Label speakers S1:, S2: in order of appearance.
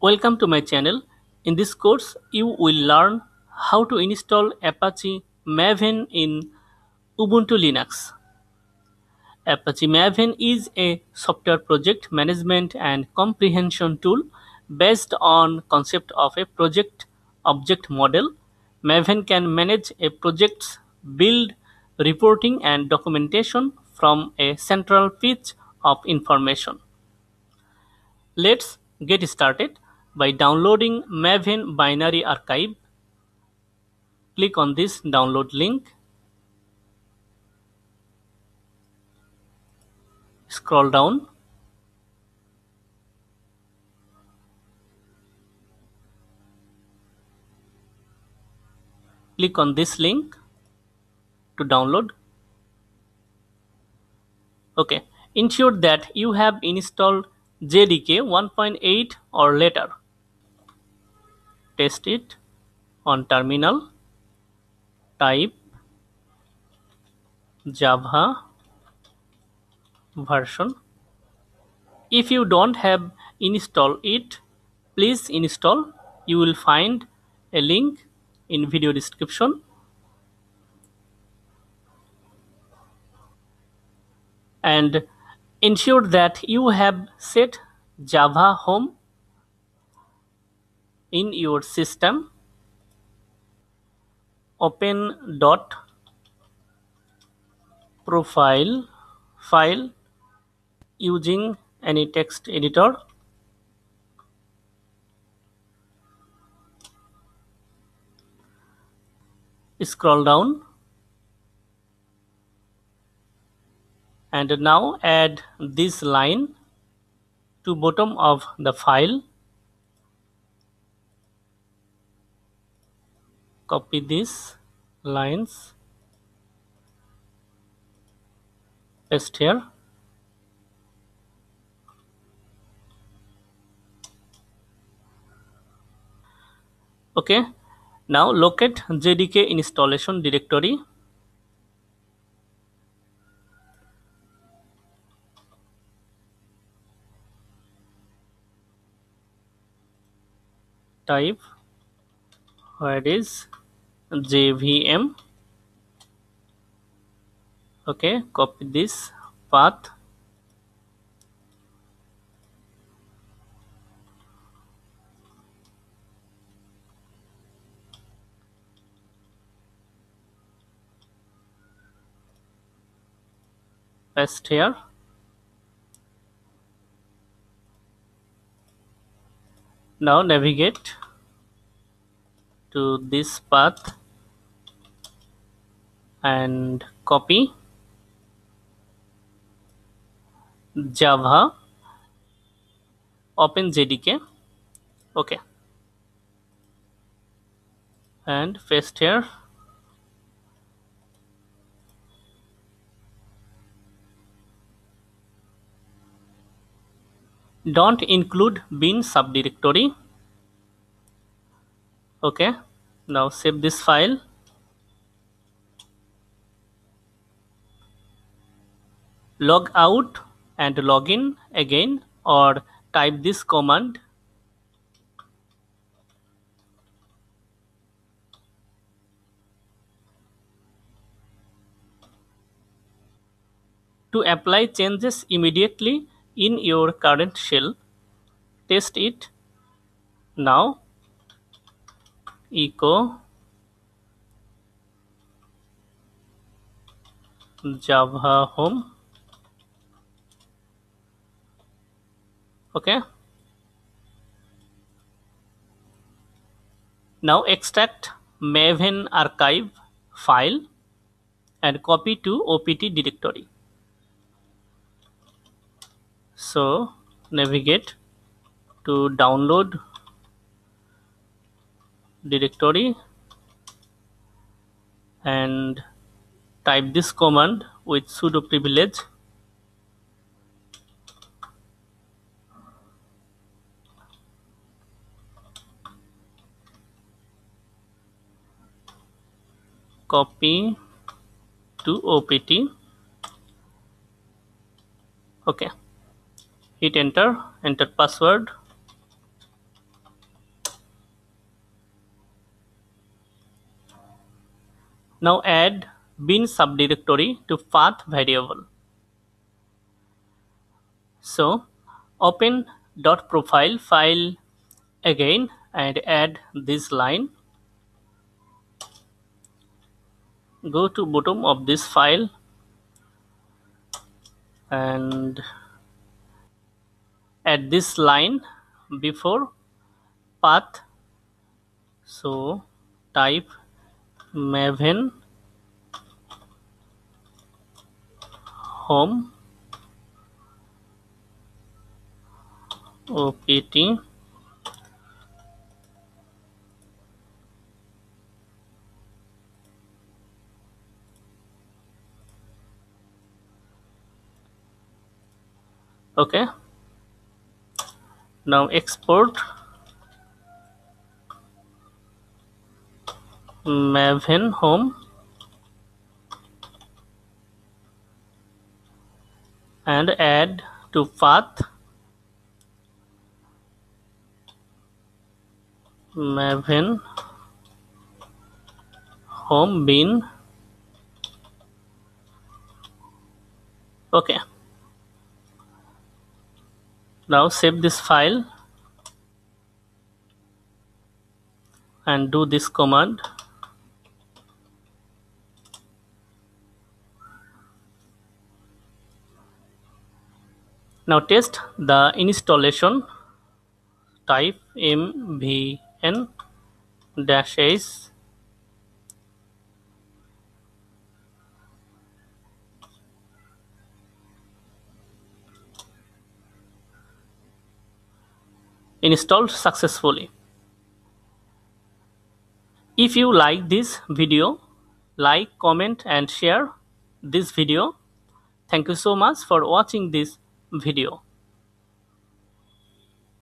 S1: Welcome to my channel. In this course, you will learn how to install Apache Maven in Ubuntu Linux. Apache Maven is a software project management and comprehension tool based on concept of a project object model. Maven can manage a project's build, reporting and documentation from a central pitch of information. Let's get started by downloading Maven binary archive. Click on this download link. Scroll down. Click on this link to download. Okay, ensure that you have installed JDK 1.8 or later. Test it on terminal. Type Java version. If you don't have install it, please install. You will find a link in video description. And ensure that you have set Java home in your system open dot profile file using any text editor. Scroll down. And now add this line to bottom of the file copy these lines. Paste here. Okay. Now locate jdk installation directory. Type. Where is jvm okay copy this path. Paste here. Now navigate to this path and copy. Java. Open jdk. Okay. And paste here. Don't include bin subdirectory. Okay. Now save this file log out and log in again or type this command. To apply changes immediately in your current shell test it. Now echo. Java home okay. Now extract maven archive file and copy to opt directory. So navigate to download directory and type this command with sudo privilege copy to opt okay. Hit enter enter password. Now add bin subdirectory to path variable. So open dot profile file again and add this line. Go to bottom of this file and add this line before path. So type maven home opt okay. Now export. Maven home. And add to path. Maven home bin. Okay now save this file and do this command. Now test the installation type mvn dash s installed successfully. If you like this video, like, comment and share this video. Thank you so much for watching this video